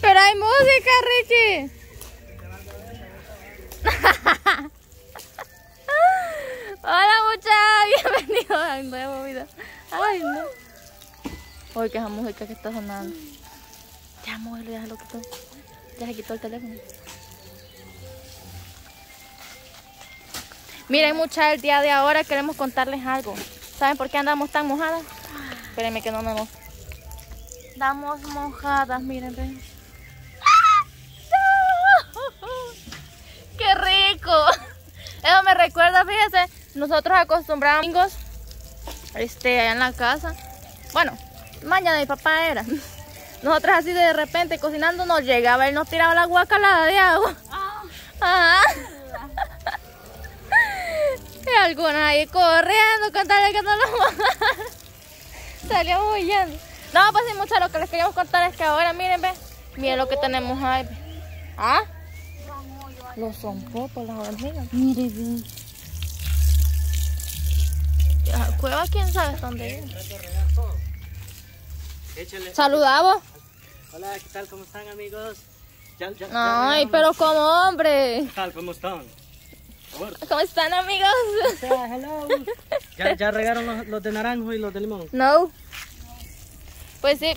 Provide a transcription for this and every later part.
Pero hay música, Ricky. Hola muchachos, bienvenidos a un nuevo video. Ay, no. Oye, que esa música que está sonando. Ya, muévelo, ya se lo quitó. Ya se quitó el teléfono. Miren, muchachos, el día de ahora queremos contarles algo. ¿Saben por qué andamos tan mojadas? Espérenme que no me Damos mojadas, miren. ¡Qué rico! Eso me recuerda, fíjense, nosotros acostumbramos este, allá en la casa. Bueno, mañana mi papá era. Nosotros así de repente cocinando nos llegaba, él nos tiraba la guacalada de agua. Ajá. Y algunas ahí corriendo, contarle que no lo Salió huyendo. No, pues sí, mucho lo que les queríamos contar es que ahora, miren, ve. Miren lo que tenemos ahí. ve. ¿Ah? Los son pocos, las hormigas. Mire, ve. La cueva, quién sabe dónde es. Saludamos. Hola, ¿qué tal? ¿Cómo están, amigos? Ya, ya, ya Ay, pero como hombre. ¿Qué tal? ¿Cómo están? ¿Cómo están, amigos? hello. Ya, ya regaron los, los de naranjo y los de limón. No. Pues sí.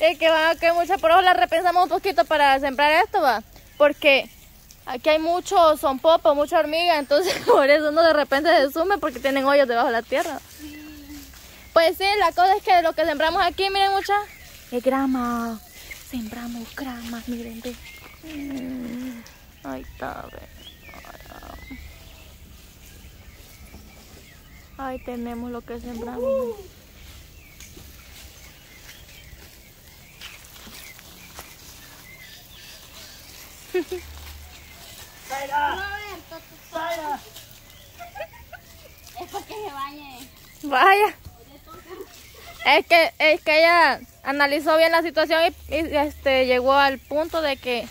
Es que van a caer muchas, por eso la repensamos un poquito para sembrar esto, va. Porque aquí hay mucho son popo, mucha hormiga, entonces por eso uno de repente se sume porque tienen hoyos debajo de la tierra. Pues sí, la cosa es que lo que sembramos aquí, miren mucha, es grama. Sembramos grama, miren, ve. Ahí está, ve. Ay, ah. Ahí tenemos lo que sembramos. Es para que se bañe. Vaya. Es que, es que ella analizó bien la situación y, y, este, llegó al punto de que...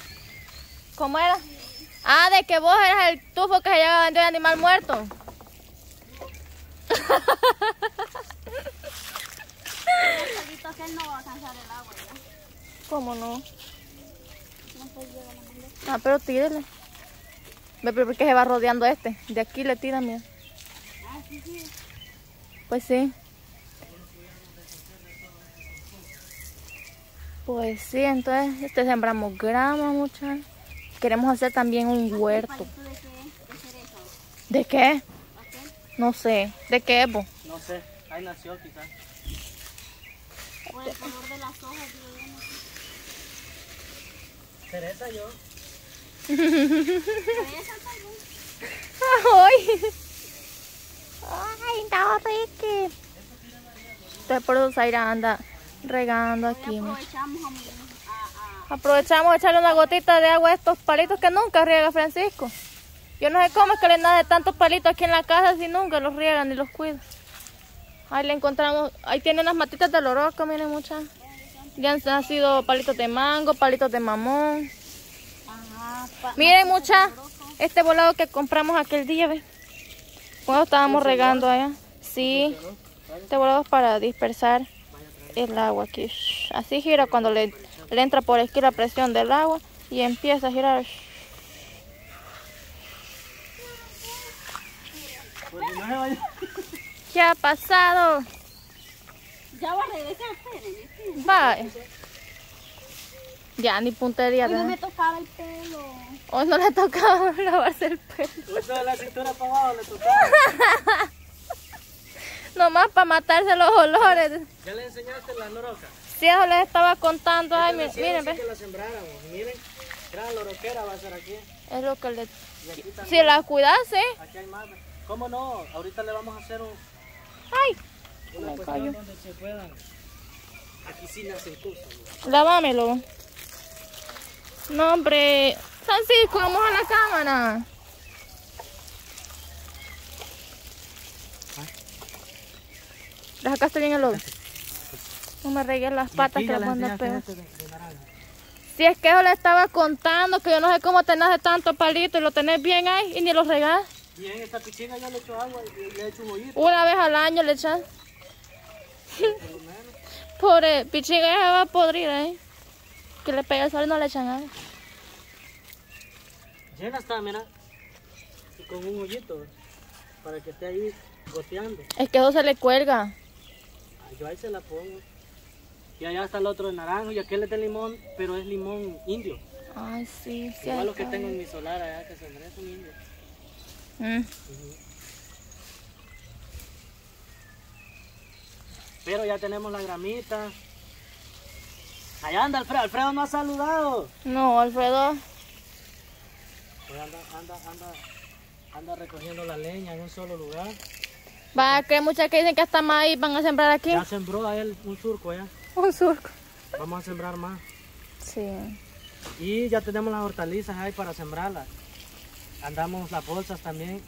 ¿Cómo era? Ah, de que vos eras el tufo que se lleva a vender animal muerto. El solito aquel no va a alcanzar el agua ya. ¿Cómo no? Ah, pero tírele. Ve, pero porque se va rodeando este. De aquí le tira, mira. Ah, sí, sí. Pues sí. Pues sí, entonces este sembramos grama, muchachos. Queremos hacer también un huerto. ¿Palito de qué? No sé. ¿De qué es, vos? No sé, ahí nació quizás. Por el color de las hojas, yo. Teresa, yo. Vez. ¡Ay! ¡Ay, no, Ricky! Entonces por eso Zaira anda regando aquí. Aprovechamos Aprovechamos de echarle una gotita de agua a estos palitos que nunca riega Francisco. Yo no sé cómo es que le nace tantos palitos aquí en la casa si nunca los riegan ni los cuidan. Ahí le encontramos, ahí tiene unas matitas de loroca, miren muchas. Ya han nacido palitos de mango, palitos de mamón. Ajá. pa- Miren mucha, este volado que compramos aquel día, ¿ves? Cuando estábamos regando allá. Sí, este volado es para dispersar el agua aquí. Así gira cuando le, le entra por aquí la presión del agua y empieza a girar. Pues no vaya. ¿Qué ha pasado? Ya va a regresar. Bye. Ya, ni puntería. Hoy no me tocaba el pelo. Hoy no le tocaba lavarse el pelo. Justo de la cintura para abajo le tocaba. Nomás para matarse los olores. ¿Ya le enseñaste la loroca? Si eso les estaba contando. Ay, miren, sí ve. que la sembráramos. Miren, gran loroquera va a ser aquí. Es lo que le... Si la cuidase. Aquí hay más. ¿Cómo no? Ahorita le vamos a hacer un, Ay, una Me cuestión callo. donde se puedan. Aquí sí nacen cosas. Lámamelo. No, hombre. Francisco, vamos a la cámara. ¿Le sacaste bien el lodo? No me regué las patas que enseñaste peor. Si es que eso le estaba contando, que yo no sé cómo tenés de tanto palito y lo tenés bien ahí y ni lo regás. Bien, esta pichina ya le echo agua y le he hecho un hoyito, Una vez al año le echas. Pobre pichiga ya va a podrir ahí. Que le pega el sol y no le echan agua. Llena está, mira. Y con un hoyito, para que esté ahí goteando. Es que eso se le cuelga. Ah, Yo ahí se la pongo. Y allá está el otro de naranjo y aquel es de limón, pero es limón indio. Ay, sí, sí. Igual ahí lo que tengo en mi solar allá que sembré es un indio. Mm. Pero ya tenemos la gramita. Allá anda Alfredo, Alfredo no ha saludado. No, Alfredo. Pues anda, anda, anda, anda recogiendo la leña en un solo lugar. Va, que muchas que dicen que hasta maíz van a sembrar aquí. Ya sembró a él un surco allá. Un surco. Vamos a sembrar más. Sí. Y ya tenemos las hortalizas ahí para sembrarlas. Andamos las bolsas también.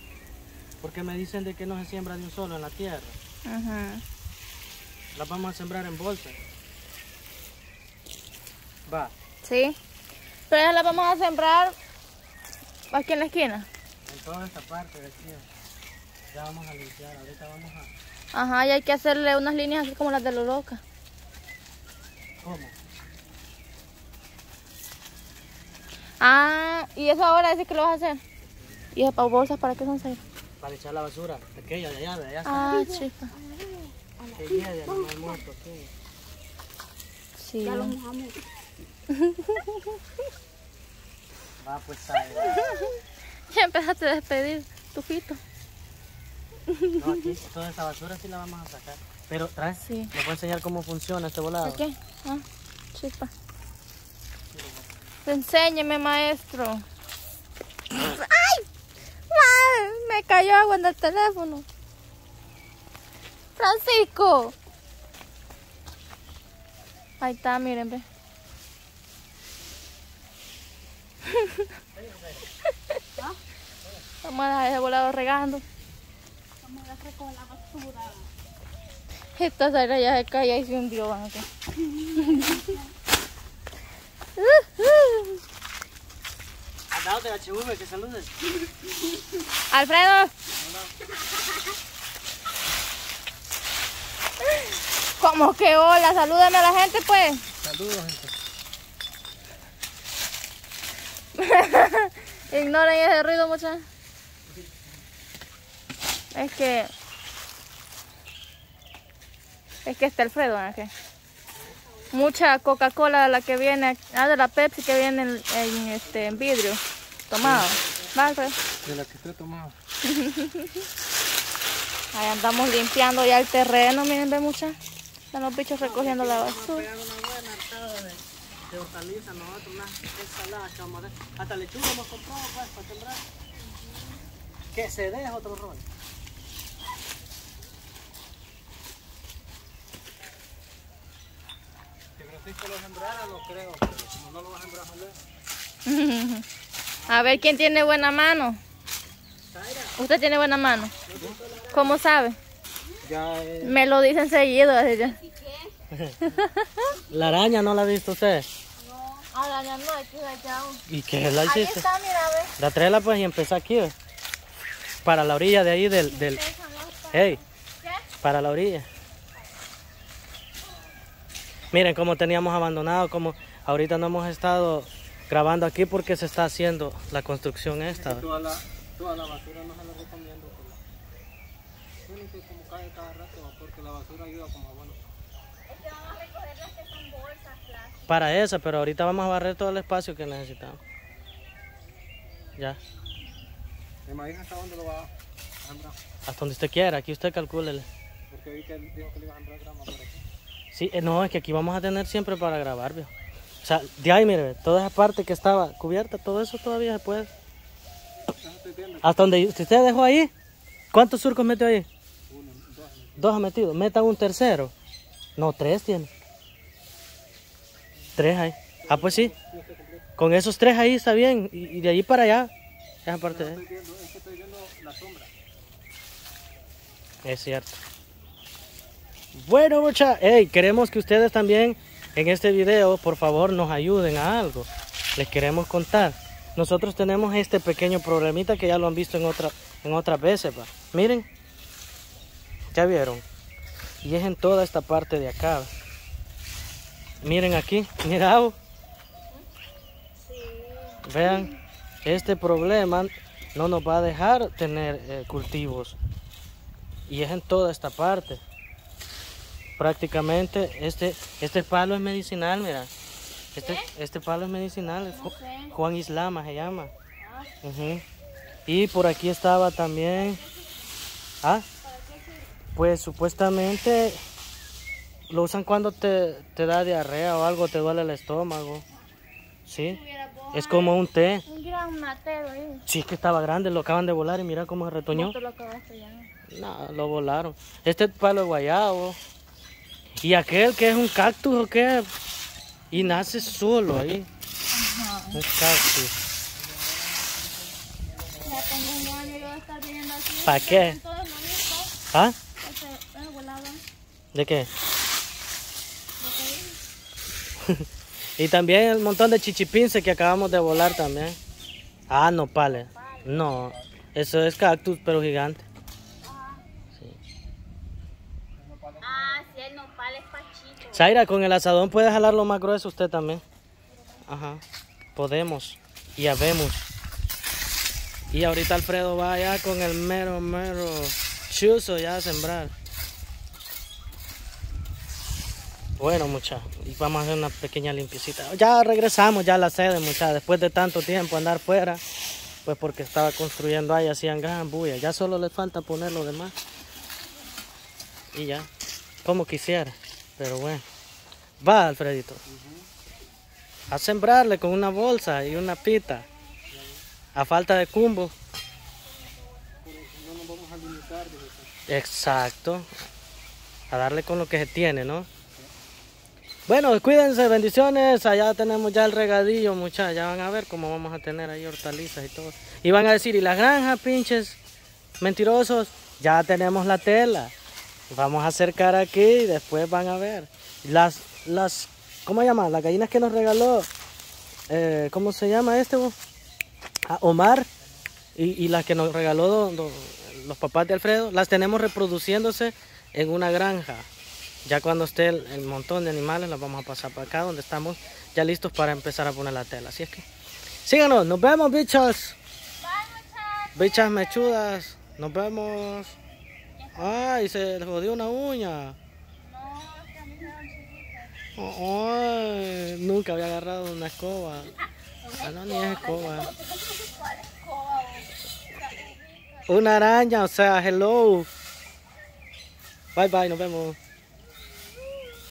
Porque me dicen de que no se siembra de un solo en la tierra. Ajá. Las vamos a sembrar en bolsas. Va, Sí. Pero ya las vamos a sembrar aquí en la esquina. en toda esta parte de aquí. Ya vamos a limpiar. Ahorita vamos a... Ajá, y hay que hacerle unas líneas así como las de Loroca. ¿Cómo? Ah, y eso ahora dice que lo vas a hacer. ¿Y para bolsas para qué son seis? Para echar la basura. Aquella de allá, de allá. Ah, chica. Que llegue el animal muerto. Sí. Ya lo mojamos. Va, pues sale. Ya empezaste a despedir tu fito. No, aquí toda esta basura sí la vamos a sacar. Pero trae, Sí. voy a enseñar cómo funciona este volado. ¿Por qué? Ah, chispa. Enséñeme, maestro. ¡Ay! ¡Ay! Me cayó agua en el teléfono. Francisco. Ahí está, miren, ve. Vamos a dejar ese volado regando. Vamos a recoger la basura. Esta Zaira ya se cayó y se hundió, acá. Andado de HV, que saludes. Alfredo. Como que hola, salúdame a la gente pues. Saludos, gente. Ignoren ese ruido muchachos. Es que es que está Alfredo, ¿no? Que mucha Coca-Cola de la que viene, ah, de la Pepsi que viene en, en, este en vidrio, tomado. ¿Va, Alfredo? De la que estoy tomado. Ahí andamos limpiando ya el terreno, miren, ve mucha. Están los bichos recogiendo la basura. Pegar una buena hartada de, hortalizas, nosotros unas ensaladas que vamos a hacer. Hasta lechuga hemos comprado pues para sembrar. Que se deja otro rol. Si Francisco lo sembrara, lo creo, pero como no lo va a sembrar, ojalá. A ver quién tiene buena mano. Usted tiene buena mano. ¿Cómo sabe? Ya eh. Me lo dicen seguido. así ya. La araña no la ha visto usted. Araña no, aquí ¿Y qué la Ahí hiciste? está, mira, ve. La pues y empezó aquí, ve. Para la orilla de ahí del... del... Hey, para la orilla. Miren cómo teníamos abandonado, como ahorita no hemos estado grabando aquí porque se está haciendo la construcción esta. ve. Toda la, toda la basura no se la recomiendo. Tiene que como cae cada rato porque la basura ayuda como bueno. Para esa, pero ahorita vamos a barrer todo el espacio que necesitamos. Ya, Mi maíz hasta dónde lo va a sembrar. hasta donde usted quiera, aquí usted calcúlele. Porque vi que dijo que le iba a sembrar grama por aquí. Sí, eh, no, es que aquí vamos a tener siempre para grabar, viejo. O sea, de ahí, mire, toda esa parte que estaba cubierta, todo eso todavía se puede. Hasta donde usted dejó ahí, ¿cuántos surcos metió ahí? Dos ha metido. Meta un tercero. No, tres tiene. Tres ahí. Ah, pues sí. Con esos tres ahí está bien. Y, de ahí para allá, esa parte de ahí. La sombra. Es cierto. Bueno, mucha, hey, queremos que ustedes también en este video, por favor, nos ayuden a algo. Les queremos contar. Nosotros tenemos este pequeño problemita que ya lo han visto en, otra, en otras veces. va. Miren, ya vieron. Y es en toda esta parte de acá. Miren aquí, mira. Vean, este problema no nos va a dejar tener eh, cultivos. Y es en toda esta parte. Prácticamente este, este palo es medicinal, mira. Este, este palo es medicinal. sé. Juan Islama se llama. Ujú. Y por aquí estaba también. Ah, pues supuestamente lo usan cuando te, te da diarrea o algo, te duele el estómago. Sí, es como un té. Un gran matero ahí. Sí, es que estaba grande, lo acaban de volar y mira cómo se retoñó. Tú lo acabaste ya. No, lo volaron. Este palo es guayabo. Y aquel que es un cactus o qué. Y nace solo ahí. Un cactus. Ya tengo un año yo de estar viviendo aquí. ¿Pa' qué? ¿Ah? Este, eh, volado. ¿De qué? y también el montón de chichipinces que acabamos de volar también. Ah, nopales. No, eso es cactus, pero gigante. Ah, sí, el nopal es pachito. Zaira, con el asadón puede jalarlo más grueso usted también. Ajá, podemos y habemos. Y ahorita Alfredo va allá con el mero, mero chuzo ya a sembrar. Bueno, muchachos, y vamos a hacer una pequeña limpiecita. Ya regresamos ya a la sede, muchachos, después de tanto tiempo andar fuera, pues porque estaba construyendo ahí, hacían gran bulla. Ya solo les falta poner lo demás. Y ya, como quisiera, pero bueno. Va, Alfredito. A sembrarle con una bolsa y una pita. A falta de cumbo. No nos vamos a limitar, usted. Exacto. A darle con lo que se tiene, ¿no? Bueno, cuídense, bendiciones. Allá tenemos ya el regadillo, muchachos. Ya van a ver cómo vamos a tener ahí hortalizas y todo. Y van a decir, ¿y las granjas, pinches mentirosos? Ya tenemos la tela. Vamos a acercar aquí y después van a ver. Las, las, ¿cómo se llama? Las gallinas que nos regaló, eh, ¿cómo se llama este? Ah, Omar. Y, y las que nos regaló do- do- los papás de Alfredo, las tenemos reproduciéndose en una granja. Ya cuando esté el, el montón de animales, las vamos a pasar para acá, donde estamos ya listos para empezar a poner la tela. Así es que, síganos, nos vemos, bichos. Bichas mechudas, nos vemos. Ay, se le jodió una uña. Ay, nunca había agarrado una escoba. Ah, no, ni es escoba. Una araña, o sea, hello. Bye bye, nos vemos.